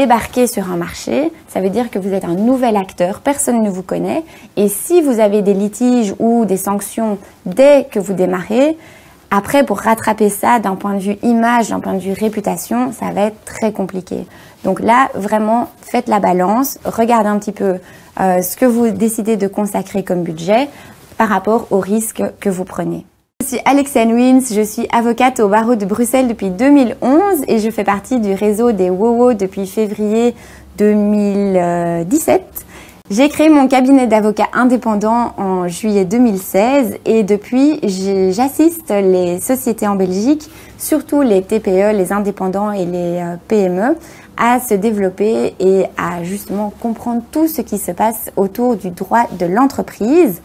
débarquez sur un marché, ça veut dire que vous êtes un nouvel acteur, personne ne vous connaît. Et si vous avez des litiges ou des sanctions dès que vous démarrez, après, pour rattraper ça d'un point de vue image, d'un point de vue réputation, ça va être très compliqué. Donc là, vraiment, faites la balance, regardez un petit peu euh, ce que vous décidez de consacrer comme budget par rapport aux risques que vous prenez. Je suis Alexiane Wins, je suis avocate au barreau de Bruxelles depuis 2011 et je fais partie du réseau des WOWO depuis février 2017. J'ai créé mon cabinet d'avocats indépendant en juillet 2016 et depuis, j'assiste les sociétés en Belgique, surtout les TPE, les indépendants et les euh, PME, à se développer et à justement comprendre tout ce qui se passe autour du droit de l'entreprise.